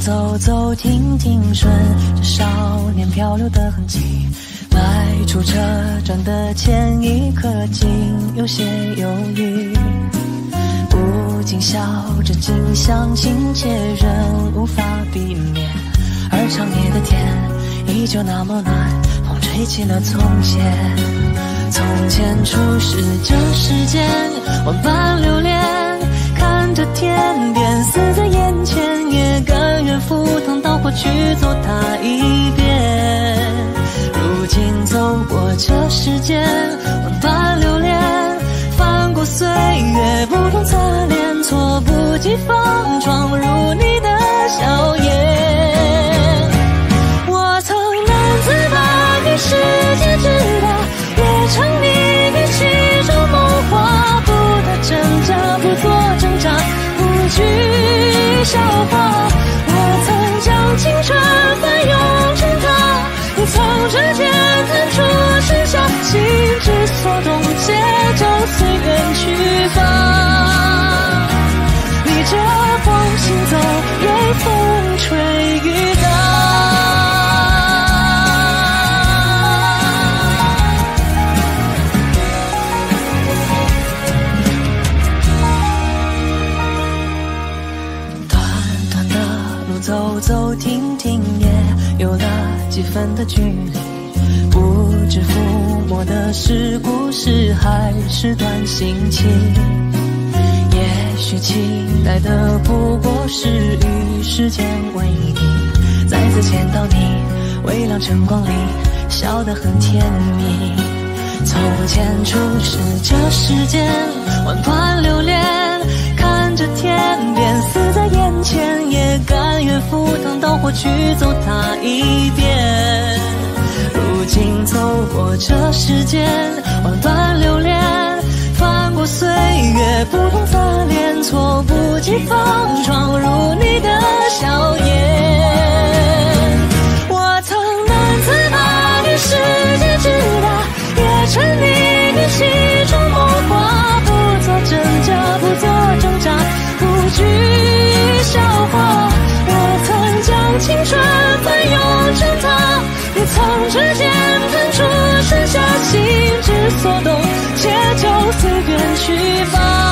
走走停停顺着少年漂流的痕迹，迈出车站的前一刻，竟有些犹豫。不禁笑着，竟相亲切，仍无法避免。而长夜的天依旧那么暖，风吹起了从前。从前初识这世间，万般去走它一遍。如今走过这世间，万般留恋，翻过岁月不同侧脸，措不及防闯入你风吹雨打。短短的路走走停停，也有了几分的距离。不知抚摸的是故事，还是段心情？也许期待的不过是与时间为敌，再次见到你，微亮晨光里笑得很甜蜜。从前初识这世间，万般留恋，看着天边死在眼前，也甘愿赴汤蹈火去走它一遍。如今走过这世间，万般，岁月不同侧脸，措不及防闯入你的笑颜。我曾难自拔于世界之大，也沉溺于其中梦话，不做挣扎，不做挣扎，不惧笑话。我曾将青春翻涌成她，也曾指尖弹出盛夏，心所动，且就随缘去吧。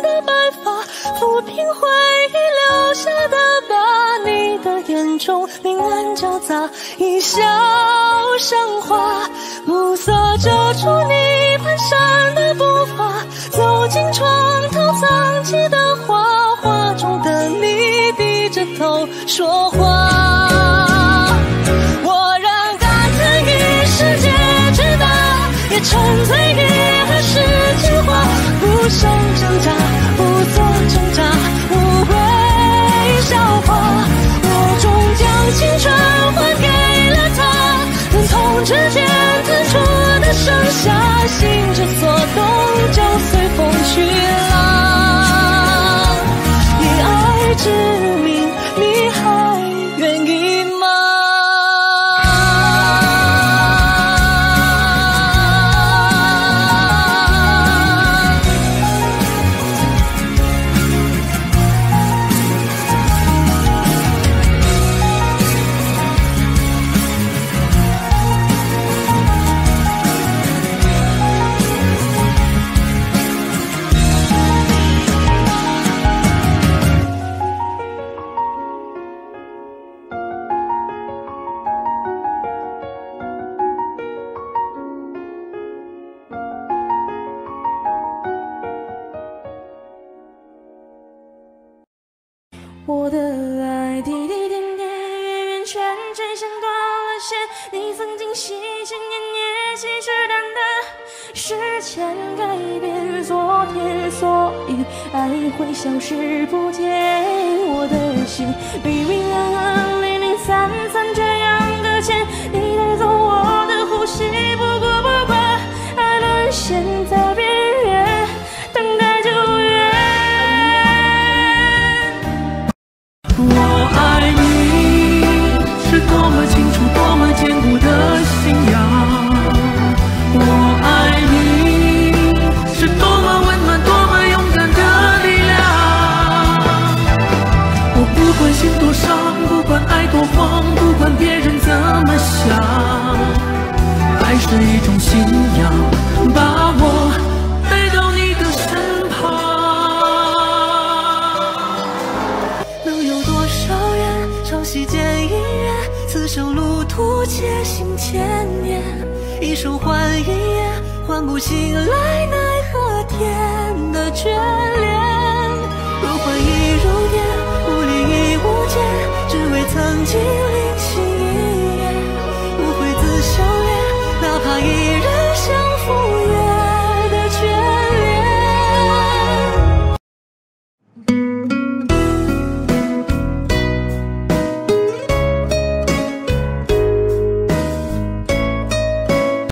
的白发，抚平回忆留下的疤。你的眼中明暗交杂，一笑生花，暮色遮住你蹒跚的步伐，走进床头藏起的画，画中的你低着头说话。我仍感叹于世界之大，也沉醉于，不想挣扎，不做挣扎，无谓笑话。我终将青春还给了他，疼痛之间弹出的盛夏，心之所动，我的爱滴滴点点，圆圆圈圈像断了线。你曾经喜气年年，信誓旦旦，时间改变昨天，所以爱会消失不见。我的心明明暗暗，零零散散，人朝夕间一月，此生路途且行千年，一生换一夜，换不醒来奈何天的眷恋。如幻亦如电，无离亦无间，只为曾经。